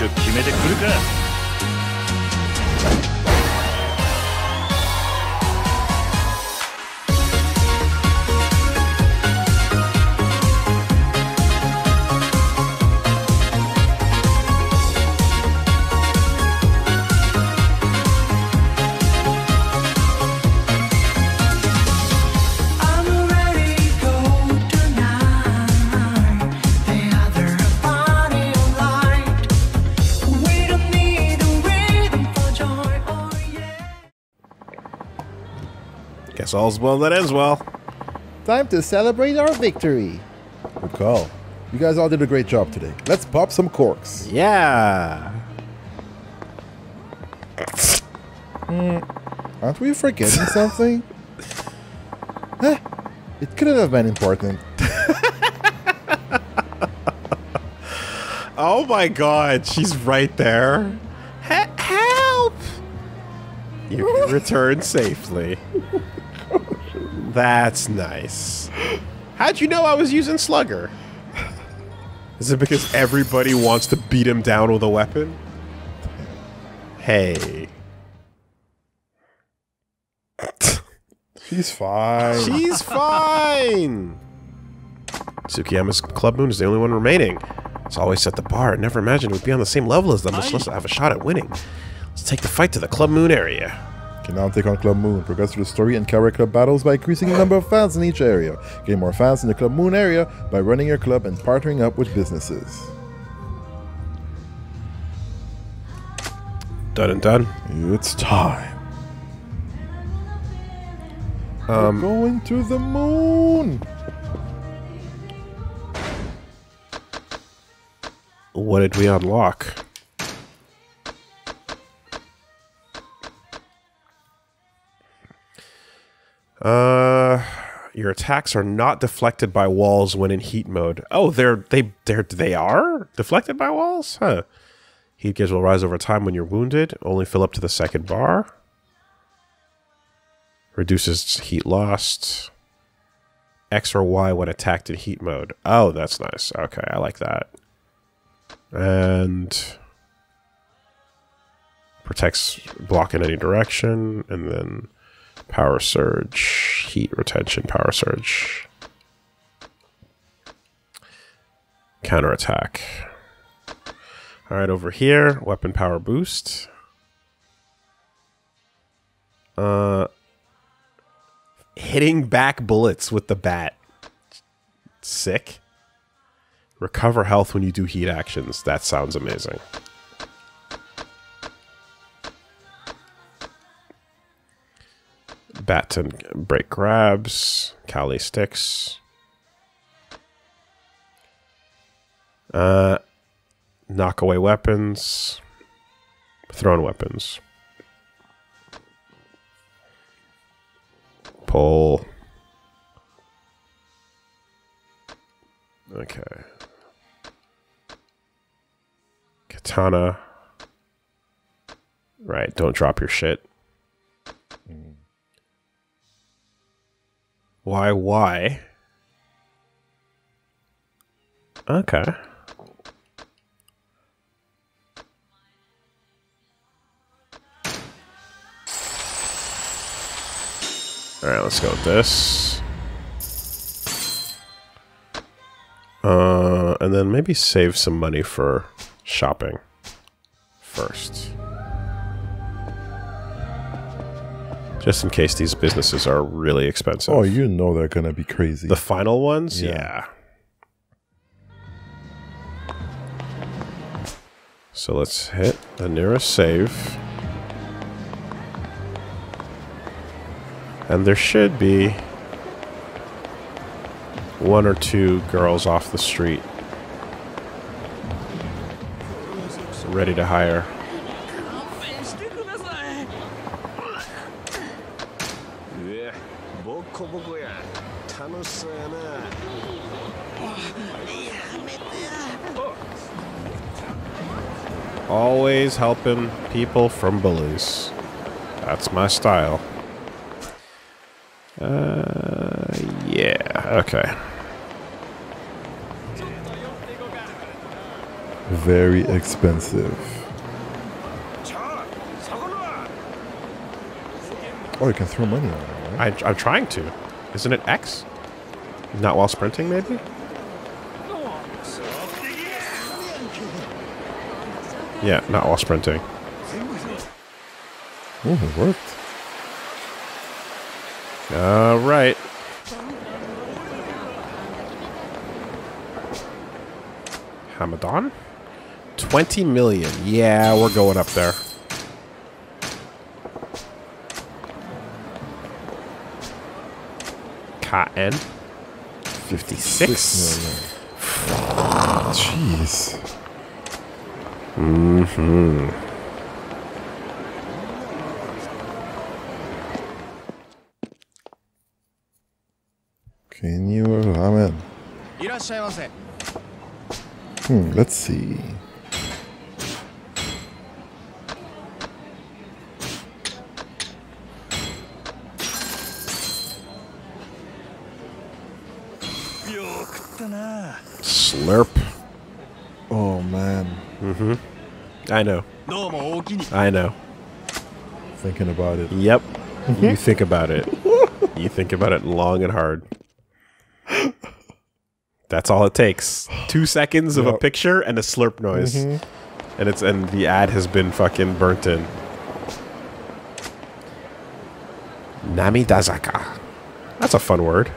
手決めてくるか。Guess all's well that ends well. Time to celebrate our victory. Good call. You guys all did a great job today. Let's pop some corks. Yeah. Aren't we forgetting something? Eh, it couldn't have been important. Oh my god, she's right there. He- help! You can return safely. That's nice. How'd you know I was using Slugger? Is it because everybody wants to beat him down with a weapon? Hey. She's fine. She's fine. Tsukiyama's Club Moon is the only one remaining. It's always set the bar. I never imagined it would be on the same level as them, much less have a shot at winning. Let's take the fight to the Club Moon area. Can now take on Club Moon, progress through the story and character club battles by increasing the number of fans in each area. Gain more fans in the Club Moon area by running your club and partnering up with businesses. Done and done. It's time. Um, We're going to the moon. What did we unlock? Uh, your attacks are not deflected by walls when in heat mode. Oh, they're they they're they are deflected by walls, huh? Heat gauge will rise over time when you're wounded. Only fill up to the second bar. Reduces heat lost. X or Y when attacked in heat mode. Oh, that's nice. Okay, I like that and protects block in any direction and then power surge heat retention power surge. Counterattack. All right over here weapon power boost. Uh hitting back bullets with the bat. Sick. Recover health when you do heat actions. That sounds amazing. Baton break grabs. Kali sticks. Uh, knock away weapons. Thrown weapons. Pull. Okay. Katana. Right, don't drop your shit. Why, why? Okay. Alright, let's go with this. Uh, and then maybe save some money for shopping first. Just in case these businesses are really expensive. Oh, you know they're gonna be crazy. The final ones? Yeah. Yeah. So let's hit the nearest save. And there should be one or two girls off the street ready to hire. always helping people from bullies. That's my style. Uh, yeah, okay. Very expensive. Oh, you can throw money on it, right? I, I'm trying to. Isn't it X? Not while sprinting, maybe? Yeah, not while sprinting. Oh, it worked. All right. Hamadan? 20 million. Yeah, we're going up there. Cotton. 56. Jeez. Mm-hmm. Can you ramen? Hmm, let's see. Slurp. Mm-hmm. I know. I know. Thinking about it. Yep. Mm-hmm. you think about it. You think about it long and hard. That's all it takes. Two seconds of yep. a picture and a slurp noise. Mm -hmm. And it's and the ad has been fucking burnt in. Namidazaka. That's a fun word.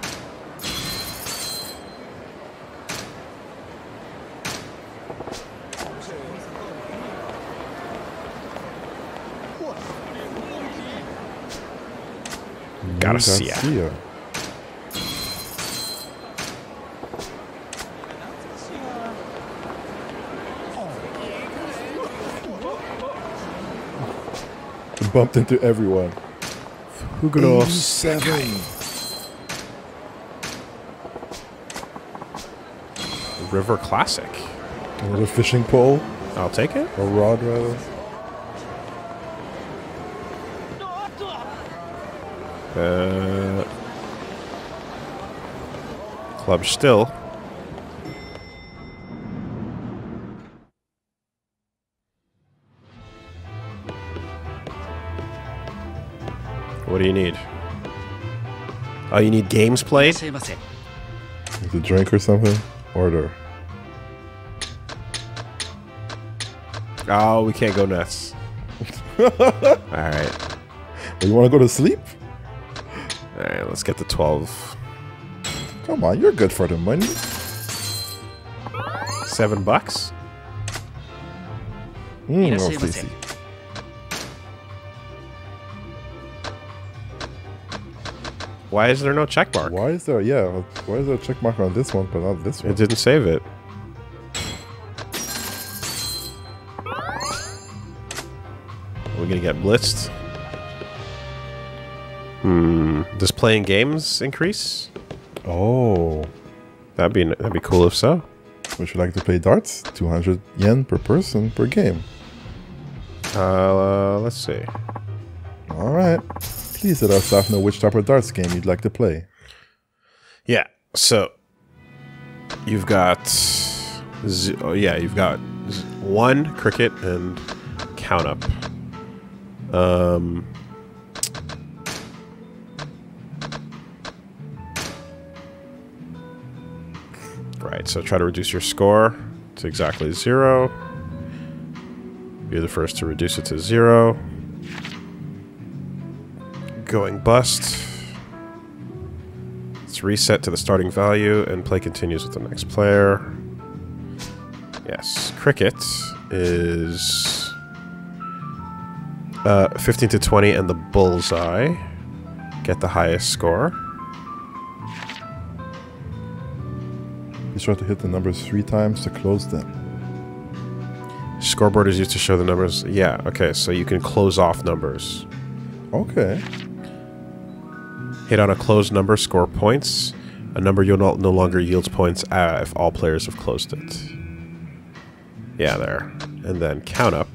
Garcia. Garcia. Bumped into everyone. Huguro Seven. River Classic. Another fishing pole I'll take it. or rod rather. Uh, club still. What do you need? Oh, you need games played? Is a drink or something? Order. Oh, we can't go nuts. All right. Oh, you want to go to sleep? All right, let's get the 12. Come on, you're good for the money. Seven bucks? Mm, Yes, oh, yes, Why is there no check mark? Why is there? Yeah, why is there a check mark on this one but not this one? It didn't save it. We're gonna get blitzed. Hmm. Does playing games increase? Oh, That'd be that'd be cool if so. would you like to play darts? 200 yen per person per game. Uh, let's see. All right. Please let our staff know which type of darts game you'd like to play. Yeah. So you've got z- oh yeah, you've got z- one cricket and count up. Um. Right. So try to reduce your score to exactly zero. You're the first to reduce it to zero. Going bust. Let's reset to the starting value and play continues with the next player. Yes, cricket is uh, 15 to 20 and the bullseye. Get the highest score. Sure to hit the numbers three times to close them. Scoreboard is used to show the numbers. Yeah, okay, so you can close off numbers. Okay. Hit on a closed number, score points. A number you'll no, no longer yields points uh, if all players have closed it. Yeah, there. And then count up.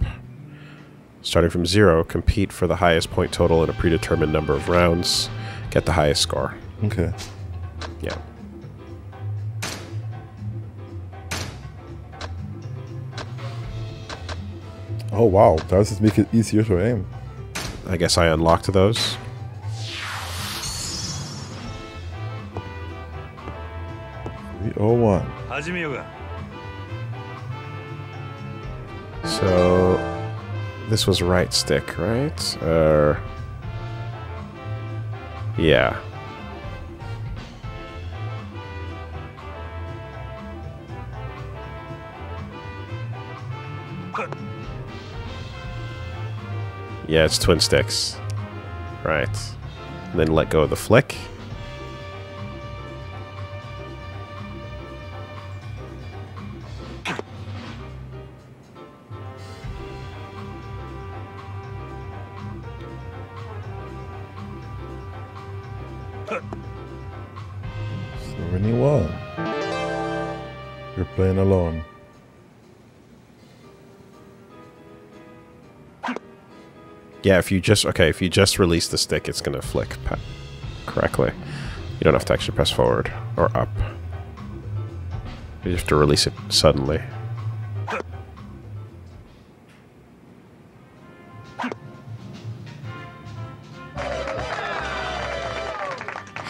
Starting from zero, compete for the highest point total in a predetermined number of rounds. Get the highest score. Okay. Yeah. Oh wow, does this make it easier to aim? I guess I unlocked those. We owe oh one. So, this was right stick, right? Uh, yeah. Yeah, it's twin sticks. Right. And then let go of the flick. Yeah, if you just okay, if you just release the stick, it's gonna flick correctly. You don't have to actually press forward or up. You have to release it suddenly.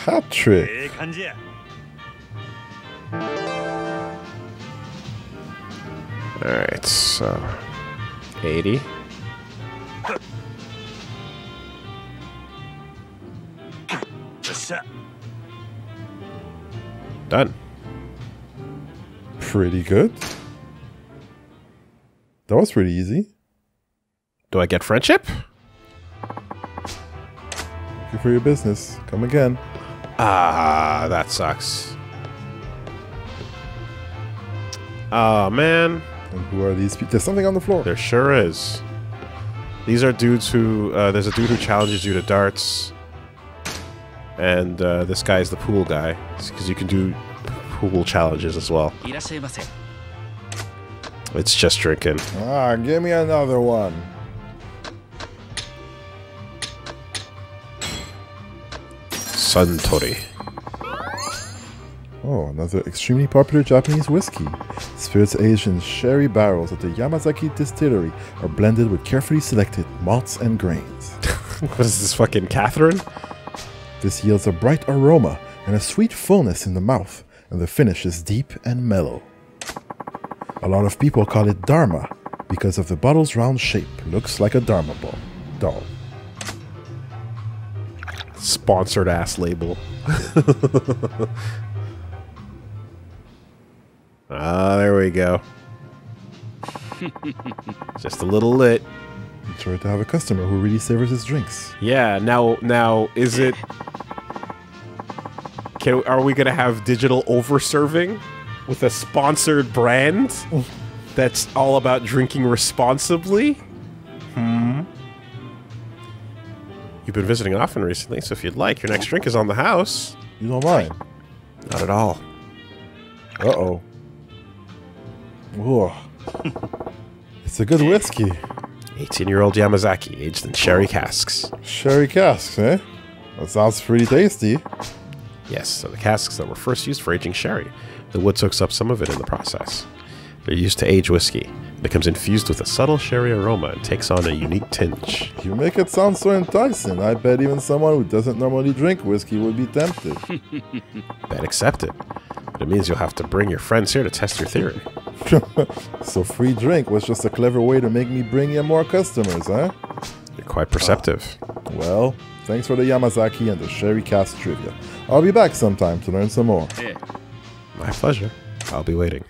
Hat trick. Alright, so 80. sir. Done. Pretty good. That was pretty easy. Do I get friendship? Thank you for your business. Come again. Ah, that sucks. Oh, man. And who are these people? There's something on the floor. There sure is. These are dudes who, uh, there's a dude who challenges you to darts. And uh, this guy is the pool guy, because you can do pool challenges as well. It's just drinking. Ah, give me another one. Suntory. Oh, another extremely popular Japanese whiskey. Spirits aged in sherry barrels at the Yamazaki Distillery are blended with carefully selected malts and grains. what is this, fucking Catherine? This yields a bright aroma and a sweet fullness in the mouth, and the finish is deep and mellow. A lot of people call it Dharma because of the bottle's round shape. Looks like a Dharma ball. Doll. Sponsored ass label. ah, there we go. Just a little lit. Enjoy to have a customer who really savors his drinks. Yeah. Now, now, is it? Can are we gonna have digital overserving with a sponsored brand that's all about drinking responsibly? Hmm. You've been visiting often recently, so if you'd like, your next drink is on the house. You don't mind? Not at all. Uh oh. Whoa. it's a good whiskey. 18-year-old Yamazaki, aged in sherry casks. Sherry casks, eh? That sounds pretty tasty. Yes, so the casks that were first used for aging sherry. The wood soaks up some of it in the process. They're used to age whiskey. It becomes infused with a subtle sherry aroma and takes on a unique tinge. You make it sound so enticing. I bet even someone who doesn't normally drink whiskey would be tempted. Bet accepted. But it means you'll have to bring your friends here to test your theory. so free drink was just a clever way to make me bring you more customers, huh? You're quite perceptive. Well, thanks for the Yamazaki and the sherry cask trivia. I'll be back sometime to learn some more. ええ My pleasure. I'll be waiting.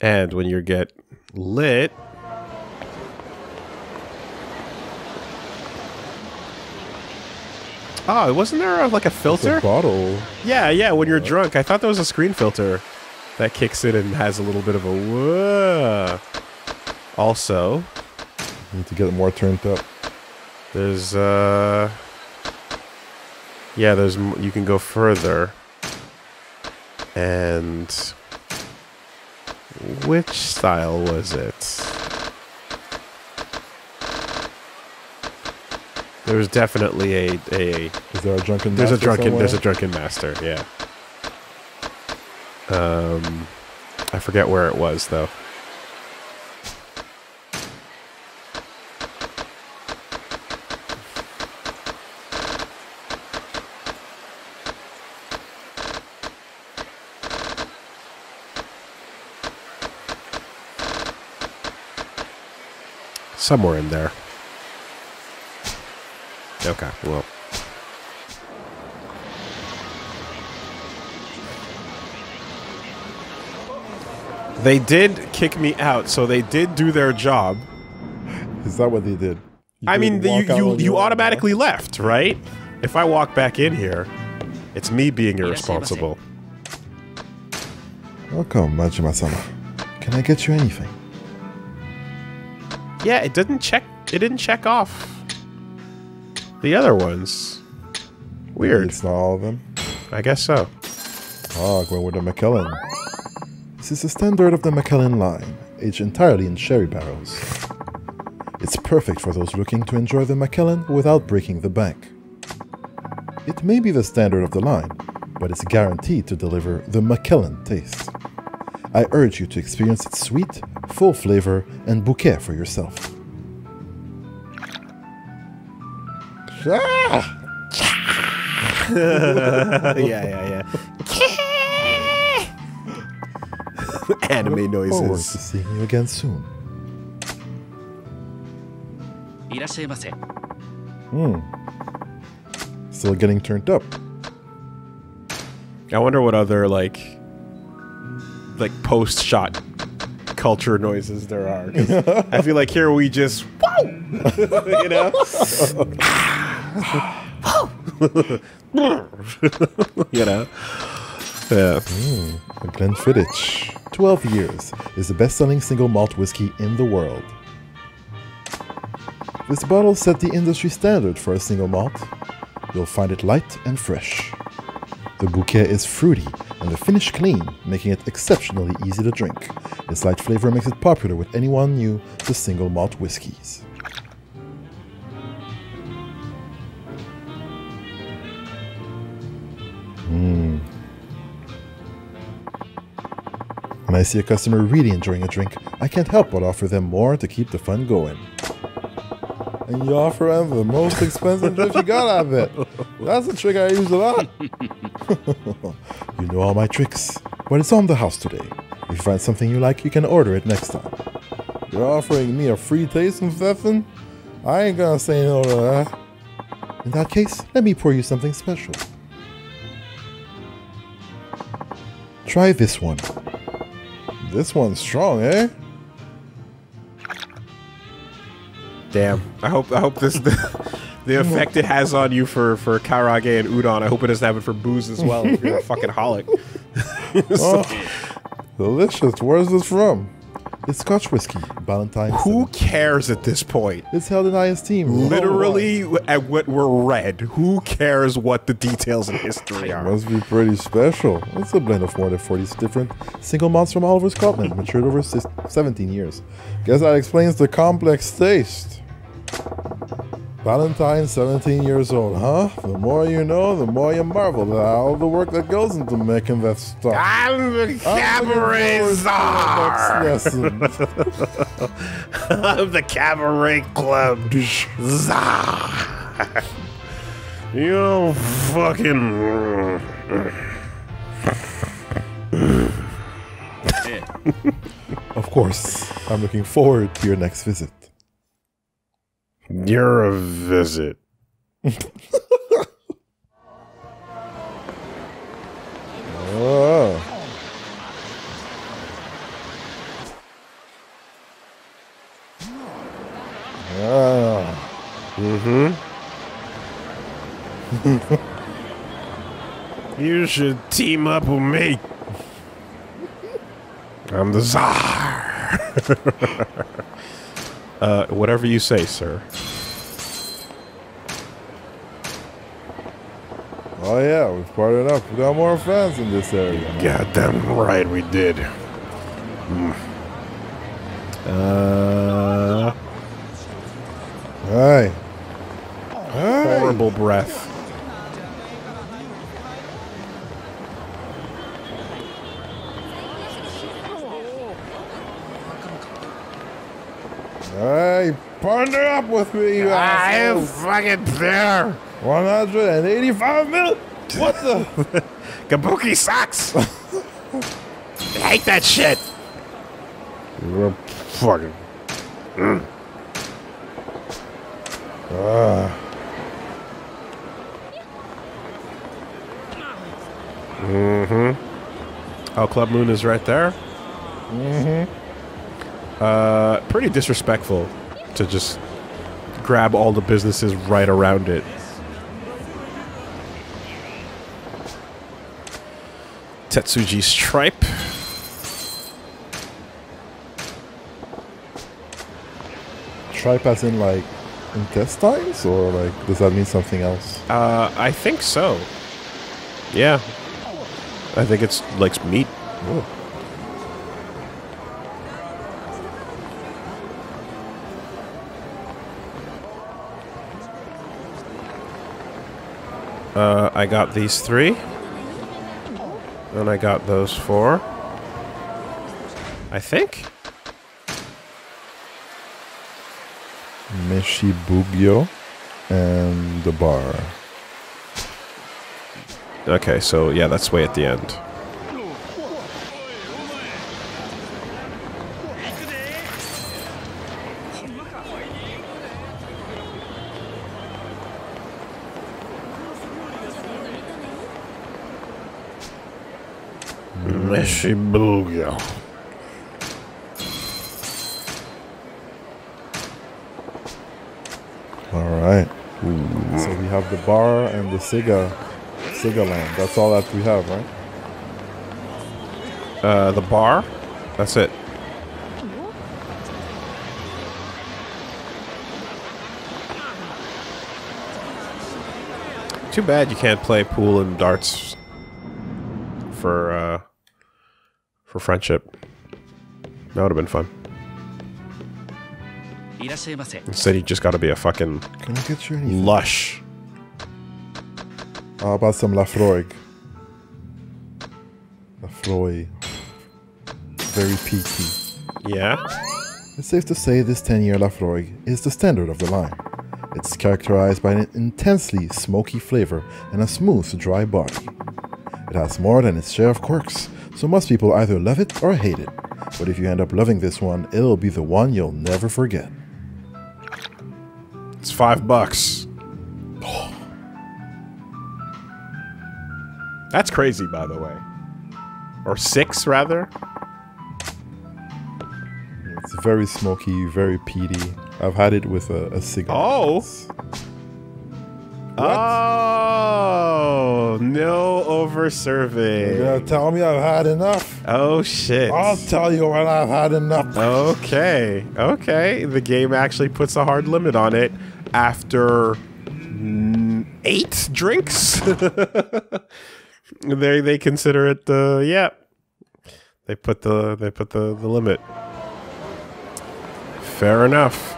And when you get lit, Oh, wasn't there a, like a The filter? bottle. Yeah, yeah. When you're drunk, I thought there was a screen filter that kicks in and has a little bit of a whoa. Also, Need to get it more turned up. There's uh, yeah, there's you can go further, and which style was it? There's definitely a a Is there a drunken there's a drunken there's a drunken master yeah um I forget where it was though. Somewhere in there. Okay, well. They did kick me out, so they did do their job. Is that what they did? You I mean, the, you you, you your own, automatically left, right? If I walk back in here, it's me being irresponsible. Welcome, Majima-sama. Can I get you anything? Yeah, it didn't check. It didn't check off the other ones. Weird. It's not all of them. I guess so. Ah, going with the Macallan. This is the standard of the Macallan line, aged entirely in sherry barrels. It's perfect for those looking to enjoy the Macallan without breaking the bank. It may be the standard of the line, but it's guaranteed to deliver the Macallan taste. I urge you to experience its sweet, full flavor and bouquet for yourself. Ah! yeah, yeah, yeah. Anime noises. Forward to seeing you again soon. Hmm. Still getting turned up. I wonder what other like like post shot culture noises there are. I feel like here we just you know, you know, yeah. Mm, Glenfiddich, 12 years, is the best selling single malt whiskey in the world. This bottle set the industry standard for a single malt. You'll find it light and fresh. The bouquet is fruity and the finish clean, making it exceptionally easy to drink. Its light flavor makes it popular with anyone new to single malt whiskies. Mmm. When I see a customer really enjoying a drink, I can't help but offer them more to keep the fun going. And you offer them the most expensive drink you got out of it. That's a trick I use a lot. you know all my tricks, but it's on the house today. If you find something you like, you can order it next time. You're offering me a free taste of something? I ain't gonna say no to that. In that case, let me pour you something special. Try this one. This one's strong, eh? Damn. I hope I hope this the, effect it has on you for for karage and udon. I hope it doesn't have it for booze as well. If you're a fucking holic. Oh, delicious. Where's this from? It's Scotch whiskey, Ballantine's. Who cares at this point? It's held in high esteem. Literally, at what we're read. Who cares what the details in history are? Must be pretty special. It's a blend of more than 40 different single malts from all over Scotland, matured over 17 years. Guess that explains the complex taste. Ballantine, 17 years old, huh? The more you know, the more you marvel at all the work that goes into making that stuff. I'm the cabaret looking forward to the czar. I'm the cabaret club czar. You fucking. Of course, I'm looking forward to your next visit. You're a visit. Oh. Ah. You should team up with me. I'm the czar. uh, whatever you say, sir. Oh yeah, we've partnered up. We got more fans in this area. Goddamn right we did. Hmm. Uh. Hey. horrible breath. Hey, partner up with me, you assholes. fucking there. 185 mil. What the? Kabuki sucks. I hate that shit. You're fucking. Mm-hmm. Oh, Club Moon is right there. Mm-hmm. Uh, pretty disrespectful to just grab all the businesses right around it. Tetsuji Stripe. Tripe as in like intestines, or like does that mean something else? Uh, I think so. Yeah. I think it's like meat. Uh, I got these three. And I got those four. I think. Meshi Meshibugyo and the bar. Okay, so yeah, that's way at the end. Meshibugyo. All right. So we have the bar and the Sega, Sega land. That's all that we have, right? Uh, the bar. That's it. Too bad you can't play pool and darts for uh, for friendship. That would have been fun. Instead, you just got to be a fucking Can get you lush. How about some Laphroaig? Lafroy. Very peaty. Yeah? It's safe to say this 10-year Laphroaig is the standard of the line. It's characterized by an intensely smoky flavor and a smooth, dry body. It has more than its share of quirks, so most people either love it or hate it. But if you end up loving this one, it'll be the one you'll never forget. It's five bucks. That's crazy, by the way. Or six, rather. It's very smoky, very peaty. I've had it with a, a cigar. Oh. It's- Oh, no You're over-serving. gonna tell me I've had enough? Oh, shit. I'll tell you when I've had enough. Okay, okay. The game actually puts a hard limit on it after mm, eight drinks. they they consider it uh, yeah. They put the they put the, the limit. Fair enough.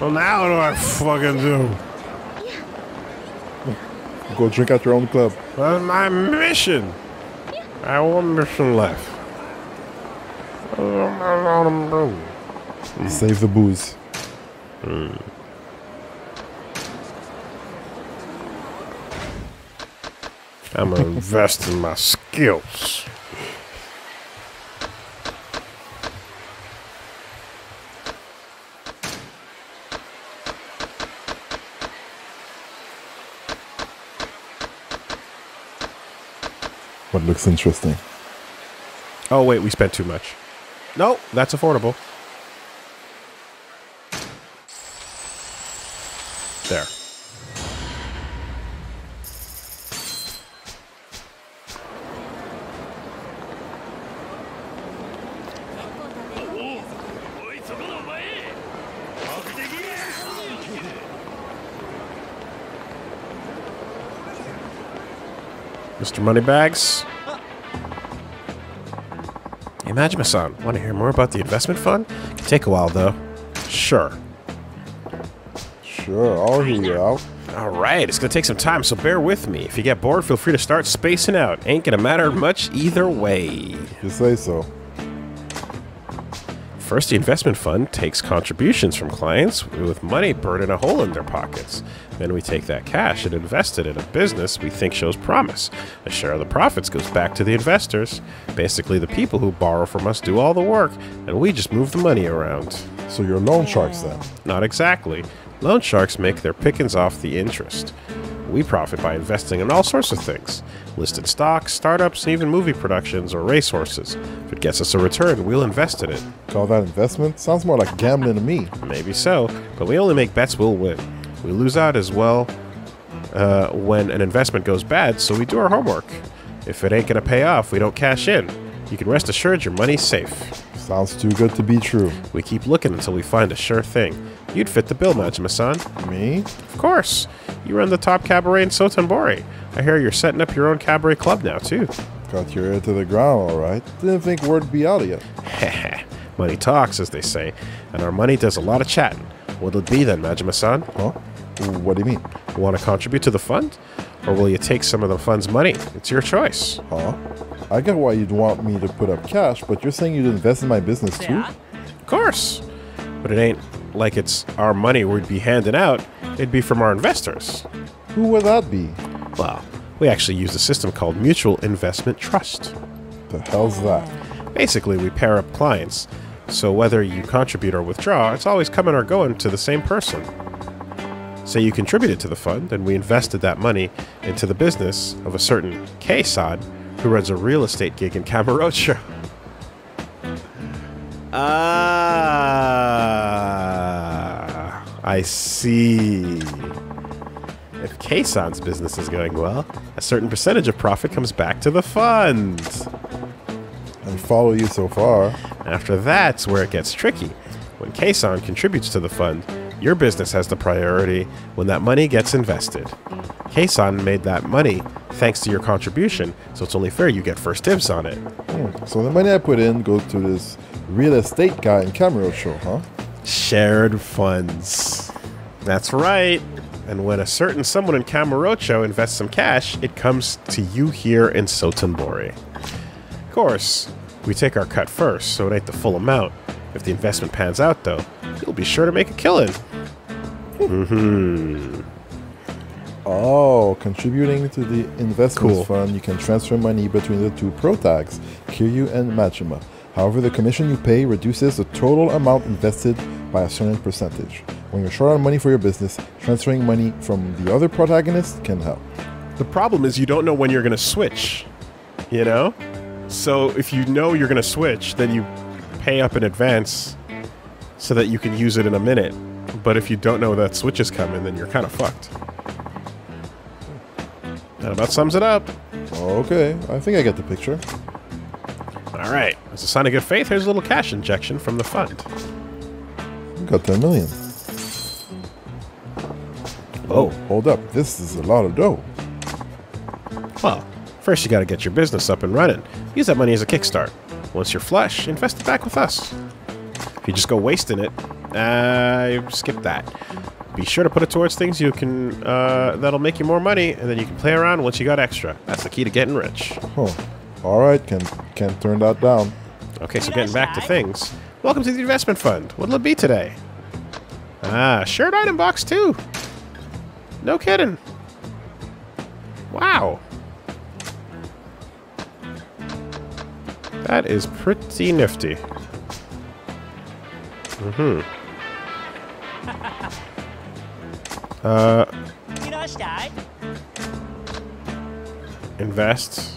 Well, now what do I fucking do? Go drink at your own club. What's my mission? I have one mission left. Save the booze. Hmm. I'm gonna invest in my skills. What looks interesting? Oh wait, we spent too much. No, that's affordable. There. Mr. Moneybags. Hey, Majima-san, want to hear more about the investment fund? Can take a while, though. Sure. Sure, I'll hear you out. All right, it's gonna take some time, so bear with me. If you get bored, feel free to start spacing out. Ain't gonna matter much either way. You say so. First, the investment fund takes contributions from clients with money burning a hole in their pockets. Then we take that cash and invest it in a business we think shows promise. A share of the profits goes back to the investors. Basically, the people who borrow from us do all the work, and we just move the money around. So you're loan sharks then? Not exactly. Loan sharks make their pickings off the interest. We profit by investing in all sorts of things listed stocks, startups, and even movie productions or racehorses. If it gets us a return, we'll invest in it. Call that investment? Sounds more like gambling to me. Maybe so, but we only make bets we'll win. We lose out as well uh, when an investment goes bad, so we do our homework. If it ain't gonna pay off, we don't cash in. You can rest assured your money's safe. Sounds too good to be true. We keep looking until we find a sure thing. You'd fit the bill, Majima-san. Me? Of course. You run the top cabaret in Sotenbori. I hear you're setting up your own cabaret club now, too. Got your ear to the ground, alright. Didn't think word would be out yet. Heh. Money talks, as they say, and our money does a lot of chatting. What'll it be then, Majima-san? Huh? What do you mean? Want to contribute to the fund? Or will you take some of the fund's money? It's your choice. Huh? I get why you'd want me to put up cash, but you're saying you'd invest in my business too? Of course. But it ain't like it's our money we'd be handing out. It'd be from our investors. Who would that be? Well, we actually use a system called Mutual Investment Trust. The hell's that? Basically, we pair up clients, so whether you contribute or withdraw, it's always coming or going to the same person. Say you contributed to the fund, and we invested that money into the business of a certain K-san who runs a real estate gig in Kamurocho. Ah, I see. If K-San's business is going well, a certain percentage of profit comes back to the fund. I follow you so far. After that's where it gets tricky. When K-san contributes to the fund, your business has the priority when that money gets invested. K-san made that money thanks to your contribution, so it's only fair you get first dibs on it. Hmm. So the money I put in goes to this real estate guy in Kamurocho, huh? Shared funds. That's right. And when a certain someone in Kamurocho invests some cash, it comes to you here in Sotenbori. Of course, we take our cut first, so it ain't the full amount. If the investment pans out, though, you'll be sure to make a killing. Mm-hmm. Oh, contributing to the investment Cool. fund, you can transfer money between the two pro tags, Kiryu and Majima. However, the commission you pay reduces the total amount invested by a certain percentage. When you're short on money for your business, transferring money from the other protagonist can help. The problem is you don't know when you're going to switch, you know? So if you know you're going to switch, then you pay up in advance so that you can use it in a minute. But if you don't know that switch is coming, then you're kind of fucked. That about sums it up. Okay, I think I get the picture. All right. As a sign of good faith, here's a little cash injection from the fund. We got 10 million. Oh, hold up. This is a lot of dough. Well, first you got to get your business up and running. Use that money as a kickstart. Once you're flush, invest it back with us. If you just go wasting it, uh, skip that. Be sure to put it towards things you can uh, that'll make you more money, and then you can play around once you got extra. That's the key to getting rich. Huh. All right, can can't turn that down. Okay, so getting back to things. Welcome to the investment fund. What'll it be today? Ah, shared item box too. No kidding. Wow. That is pretty nifty. Mm-hmm. Uh, invest.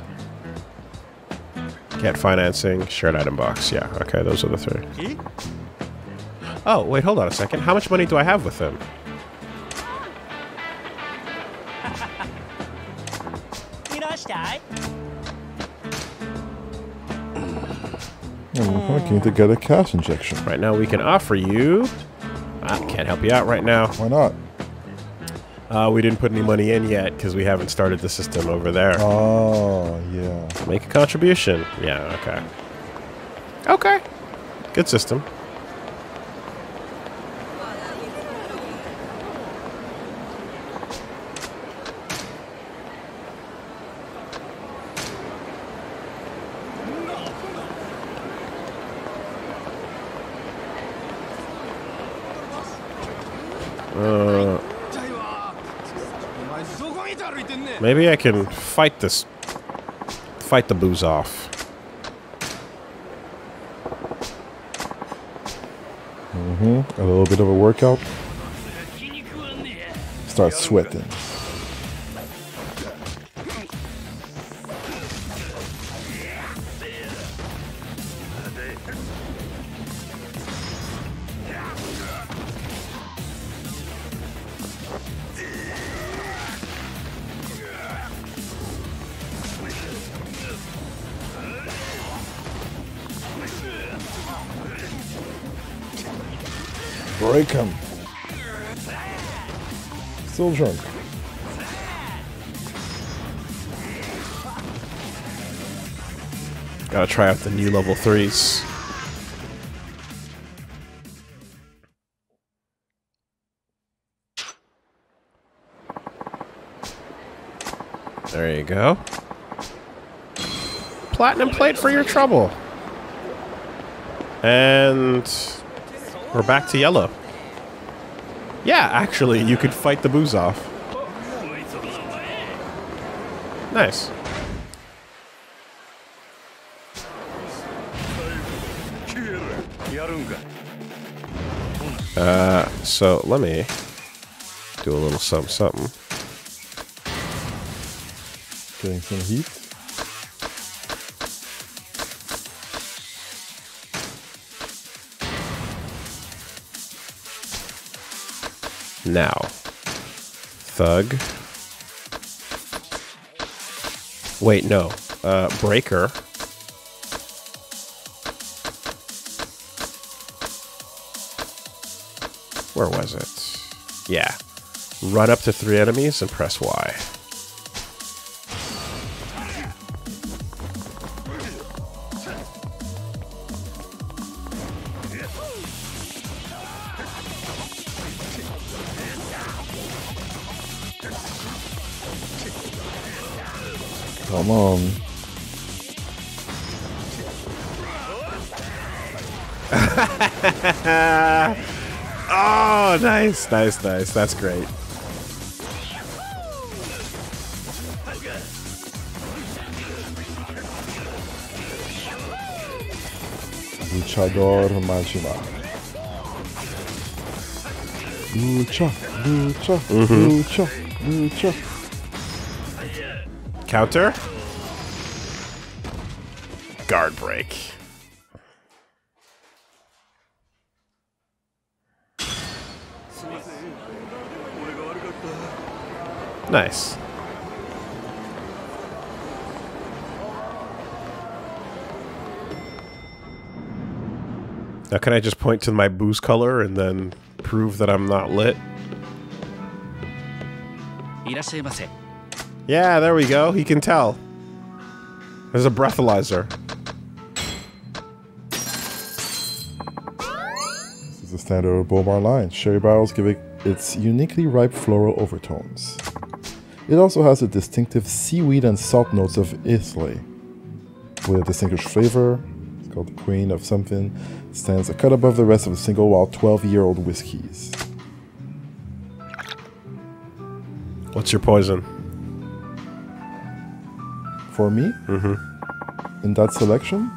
Get financing, shared item box. Yeah, okay, those are the three. Oh, wait, hold on a second. How much money do I have with them? I'm looking to get a cash injection. Right now, we can offer you. I can't help you out right now. Why not? Uh, we didn't put any money in yet because we haven't started the system over there. Oh, yeah. Make a contribution. Yeah, okay. Okay. Good system. Maybe I can fight this. Fight the booze off. Mm-hmm. A little bit of a workout. Start sweating. Break him. Still drunk. Gotta try out the new level threes. There you go. Platinum plate for your trouble. And we're back to yellow. Yeah, actually, you could fight the booze off. Nice. Uh, so let me do a little something, something. Getting some heat. Now, Thug. Wait, no. Uh, Breaker. Where was it? Yeah. Run up to three enemies and press Y. Come on. Oh, nice, nice, nice. That's great. Luchador Majima. Lucha, lucha, mm-hmm. lucha, lucha. Counter break. Nice. Now can I just point to my booze color and then prove that I'm not lit? Yeah, there we go. He can tell. There's a breathalyzer. Standard Bowmore line. Sherry barrels give it its uniquely ripe floral overtones. It also has the distinctive seaweed and salt notes of Islay. With a distinguished flavor, it's called the Queen of something, stands a cut above the rest of the single while 12 year old whiskies. What's your poison? For me, Mm-hmm. in that selection,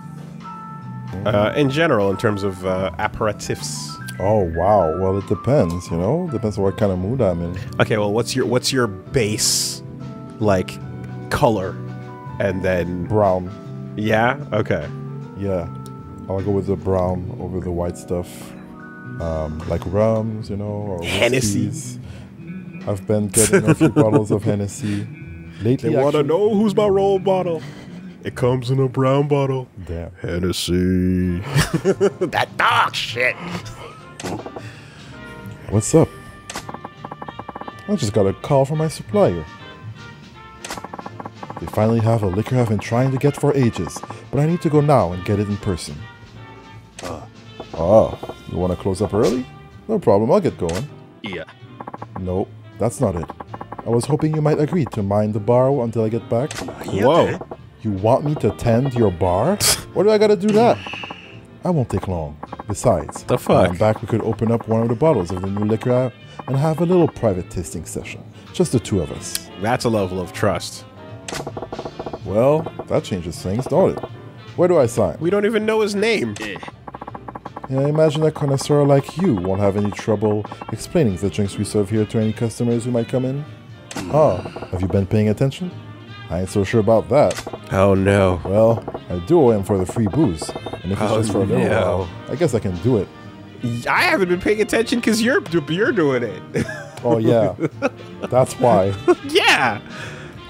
Uh, in general, in terms of uh, aperitifs. Oh wow, well it depends, you know? Depends on what kind of mood I'm in. Okay, well, what's your what's your base like color, and then Brown, yeah, okay, yeah. I'll go with the brown over the white stuff. Um, like rums, you know, or Hennessy. I've been getting a few bottles of Hennessy. Lately, You wanna know who's my role model. It comes in a brown bottle. Damn. Hennessy. that dog shit. What's up? I just got a call from my supplier. They finally have a liquor I've been trying to get for ages, but I need to go now and get it in person. Uh. Oh, you want to close up early? No problem, I'll get going. Yeah. Nope, that's not it. I was hoping you might agree to mind the bar until I get back. Whoa. You want me to tend your bar? what do I gotta do that? I won't take long. Besides, The when I'm back, we could open up one of the bottles of the new liquor and have a little private tasting session. Just the two of us. That's a level of trust. Well, that changes things, don't it? Where do I sign? We don't even know his name. Yeah, I imagine a connoisseur like you won't have any trouble explaining the drinks we serve here to any customers who might come in. Oh, have you been paying attention? I ain't so sure about that. Oh no. Well, I do owe him for the free booze. And if it's Oh, just for a oh, little no. while, I guess I can do it. I haven't been paying attention because you're you're doing it. Oh, yeah. That's why. yeah.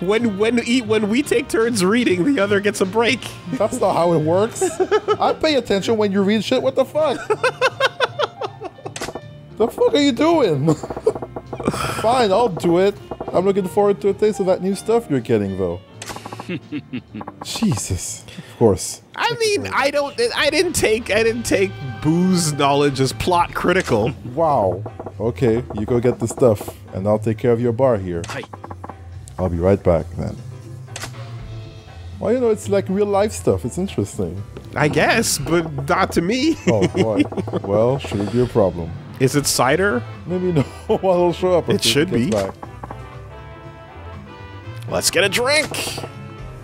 When when eat when we take turns reading, the other gets a break. That's not how it works. I pay attention when you read shit. What the fuck? the fuck are you doing? Fine, I'll do it. I'm looking forward to a taste of that new stuff you're getting, though. Jesus. Of course. I mean, I don't. I didn't take. I didn't take booze knowledge as plot critical. Wow. Okay, you go get the stuff, and I'll take care of your bar here. はい I'll be right back then. Well, you know, it's like real life stuff. It's interesting. I guess, but not to me. Oh boy. well, should it be a problem? Is it cider? Maybe no well, it'll show up. It should be. Back. Let's get a drink.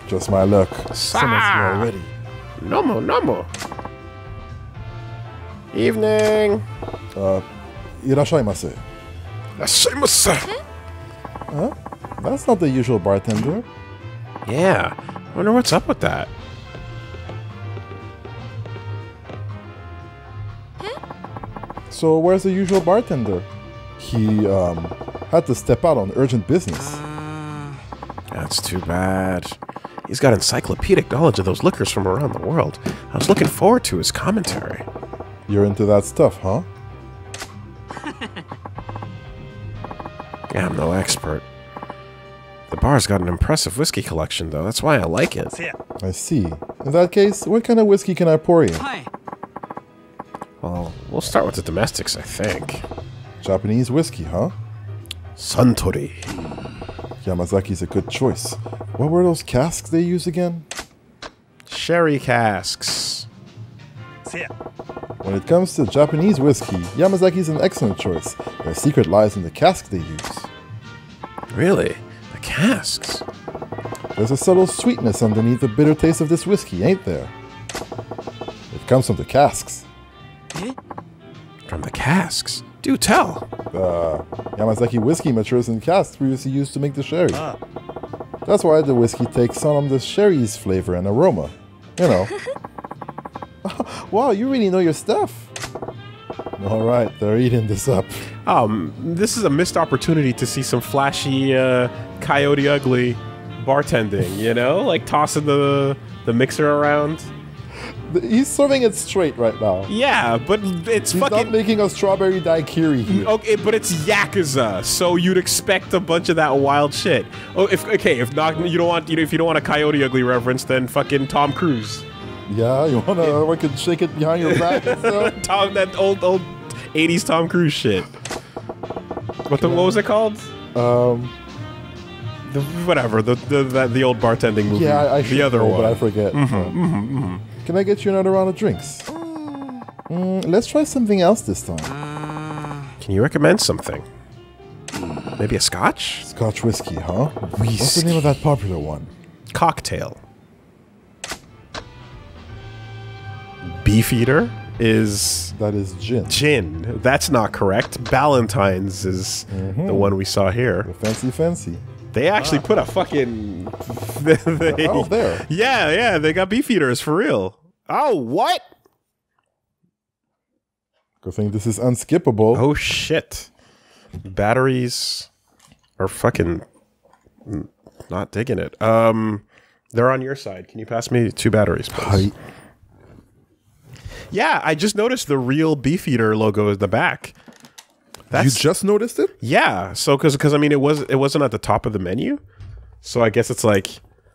Just my luck. So Sa- much more already. No more, no more. Evening. Uh, irashaimase. Irashaimase. Huh? That's not the usual bartender. Yeah. Wonder what's up with that. So where's the usual bartender? He um had to step out on urgent business. That's too bad. He's got encyclopedic knowledge of those liquors from around the world. I was looking forward to his commentary. You're into that stuff, huh? Yeah, I'm no expert. The bar's got an impressive whiskey collection, though. That's why I like it. I see. In that case, what kind of whiskey can I pour you? はい Well, we'll start with the domestics, I think. Japanese whiskey, huh? Suntory. Yamazaki's a good choice. What were those casks they use again? Sherry casks. When it comes to Japanese whiskey, Yamazaki's an excellent choice. Their secret lies in the cask they use. Really? The casks? There's a subtle sweetness underneath the bitter taste of this whiskey, ain't there? It comes from the casks. From the casks? Do tell. Uh, Yamazaki whiskey matures in casks previously used to make the sherry. That's why the whiskey takes on the sherry's flavor and aroma. You know. wow, you really know your stuff. All right, they're eating this up. Um, this is a missed opportunity to see some flashy uh, Coyote Ugly bartending. You know, like tossing the the mixer around. He's serving it straight right now. Yeah, but it's He's not fucking making a strawberry daiquiri here. Mm, okay. But it's yakuza, so you'd expect a bunch of that wild shit. Oh, if okay, if not, you don't want you know if you don't want a Coyote Ugly reference, then fucking Tom Cruise. Yeah, you wanna we could shake it behind your back and stuff? Tom, that old old '80s Tom Cruise shit. What the what was it called? Um, whatever the the the old bartending movie. yeah, I, I the other know, one. but I forget. Mm-hmm, so. Mm-hmm, mm-hmm. Can I get you another round of drinks? Mm, let's try something else this time. Can you recommend something? Maybe a scotch? Scotch whiskey, huh? What's the name of that popular one? Cocktail. Beefeater is That is gin. gin. That's not correct. Ballantine's is the one we saw here. Fancy, fancy. They actually put a fucking. they- Oh, there. Yeah, yeah, they got beefeaters for real. Oh, what? Good thing this is unskippable. Oh shit! Batteries are fucking not digging it. Um, they're on your side. Can you pass me two batteries, please? Hi. Yeah, I just noticed the real Beefeater logo in the back. You just noticed it? yeah. So because because I mean it was it wasn't at the top of the menu, so I guess it's like.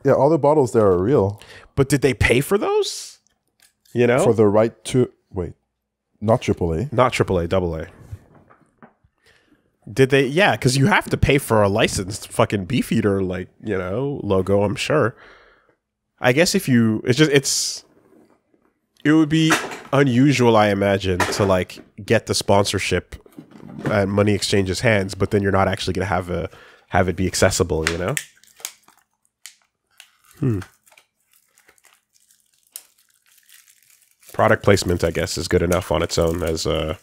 Yeah, all the bottles there are real. But did they pay for those? You know, For the right to wait, not AAA. not AAA, double A. Did they? Yeah, because you have to pay for a licensed fucking Beefeater, like you know, logo. I'm sure. I guess if you, it's just it's, it would be unusual, I imagine, to like get the sponsorship uh, money exchanges hands, but then you're not actually going to have a have it be accessible. You know. Hmm. Product placement, I guess, is good enough on its own as a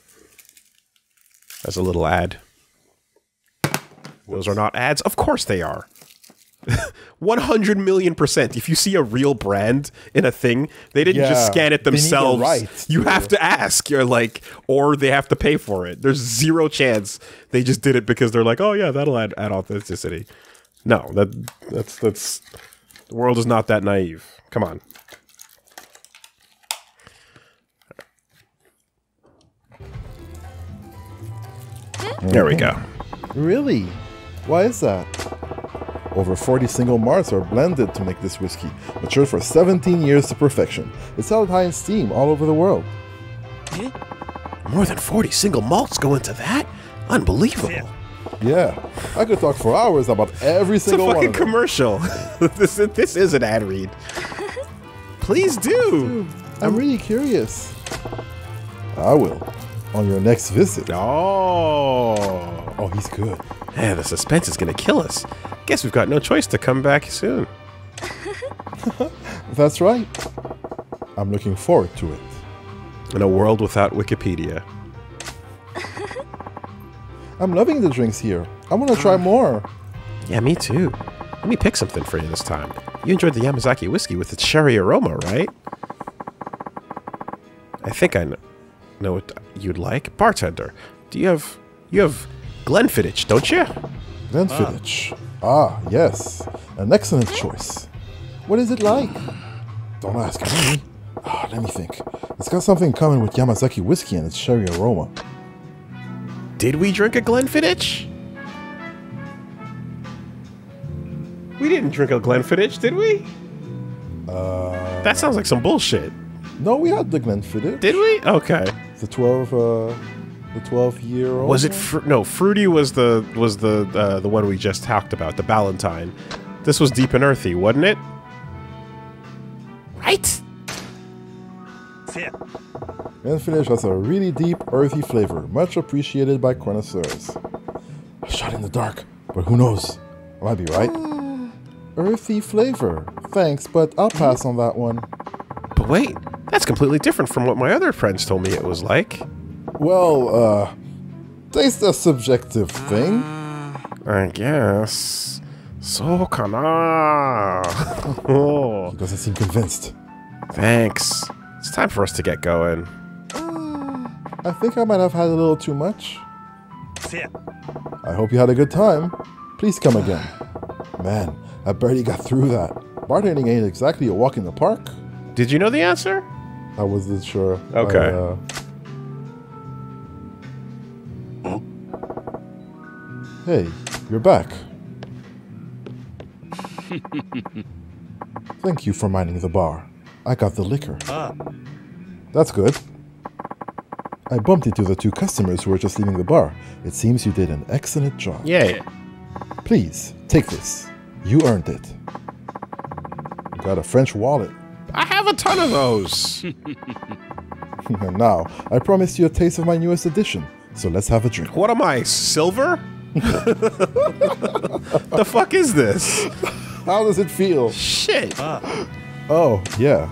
as a little ad. Those are not ads. Of course they are. 100 million percent. If you see a real brand in a thing, they didn't just scan it they need the themselves. you to- have to ask. You're like, or they have to pay for it. There's zero chance they just did it because they're like, oh yeah, that'll add, add authenticity. No, that that's that's the world is not that naive. Come on. There we go. Really? Why is that? Over 40 single malts are blended to make this whiskey, matured for 17 years to perfection. It's held high in steam all over the world. More than 40 single malts go into that? Unbelievable. Yeah, I could talk for hours about every single one. fucking Of them. commercial. this, is- this is an ad read. Please do. I'm really curious. I will. On your next visit. Oh. Oh, he's good. Man, the suspense is going to kill us. Guess we've got no choice to come back soon. That's right. I'm looking forward to it. In a world without Wikipedia. I'm loving the drinks here. I want to try oh. more. Yeah, me too. Let me pick something for you this time. You enjoyed the Yamazaki whiskey with its sherry aroma, right? I think I kn- know what you'd like. Bartender, do you have you have Glenfiddich, don't you? Glenfiddich. Ah, yes. An excellent choice. What is it like? Don't ask me. Ah, let me think. It's got something in common with Yamazaki whiskey and its sherry aroma. Did we drink a Glenfiddich? We didn't drink a Glenfiddich, did we? Uh, that sounds like some bullshit. No, we had the Glenfiddich. Did we? Okay. The 12, uh, the 12 year old. Was it fr- no? Fruity was the was the uh, the one we just talked about, the Ballantine. This was deep and earthy, wasn't it? Right. Glenfiddich has a really deep, earthy flavor, much appreciated by connoisseurs. A shot in the dark, but who knows? I might be right. Earthy flavor. Thanks, but I'll pass on that one. But wait, that's completely different from what my other friends told me it was like. Well, uh, taste a subjective thing. I guess. So can I. oh, He doesn't seem convinced. thanks. It's time for us to get going. I think I might have had a little too much. I hope you had a good time. Please come again. Man, I barely got through that. Bartending ain't exactly a walk in the park. Did you know the answer? I wasn't sure. Okay. I, uh, Hey, you're back. Thank you for minding the bar. I got the liquor. Ah. That's good. I bumped into the two customers who were just leaving the bar. It seems you did an excellent job. Yeah. Please, take this. You earned it. You got a French wallet. I have a ton of those. Now, I promised you a taste of my newest addition. So let's have a drink. What am I, silver? the fuck is this? How does it feel? Shit. Ah. Oh, yeah.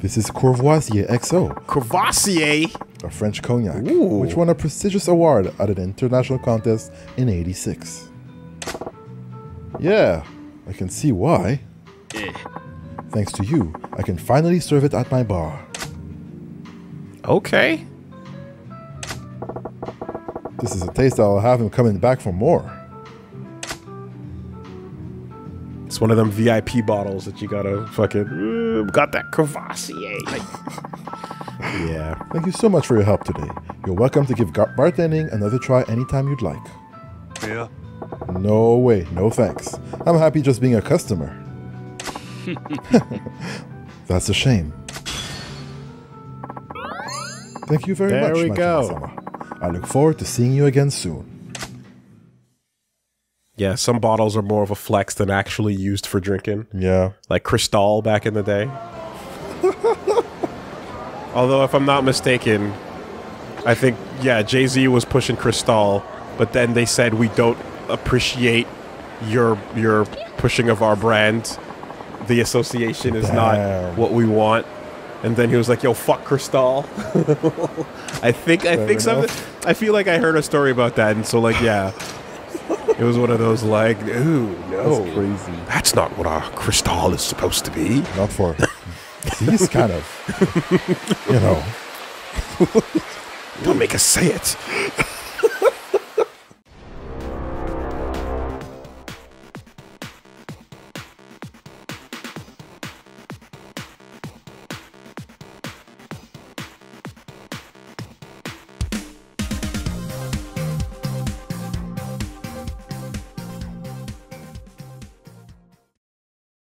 This is Courvoisier XO, Courvoisier. a French cognac, Ooh. which won a prestigious award at an international contest in 86. Yeah, I can see why. Eh. Thanks to you, I can finally serve it at my bar. Okay. This is a taste I'll have him coming back for more. It's one of them VIP bottles that you gotta fucking "Ooh, got that Courvoisier. Eh? yeah. Thank you so much for your help today. You're welcome to give bartending another try anytime you'd like. Yeah. No way, no thanks. I'm happy just being a customer. That's a shame. Thank you very There much. we Matthew go. Masama. I look forward to seeing you again soon. Yeah, some bottles are more of a flex than actually used for drinking. Yeah. Like Cristal back in the day. Although, if I'm not mistaken, I think yeah, Jay Z was pushing Cristal, but then they said we don't appreciate your your pushing of our brand. The association is not what we want. And then he was like, "Yo, fuck Cristal." I think I Fair think something. I feel like I heard a story about that, and so like yeah, it was one of those like, ooh, no, That's crazy. that's not what our Cristal is supposed to be. Not for these kind of, you know. Don't make us say it.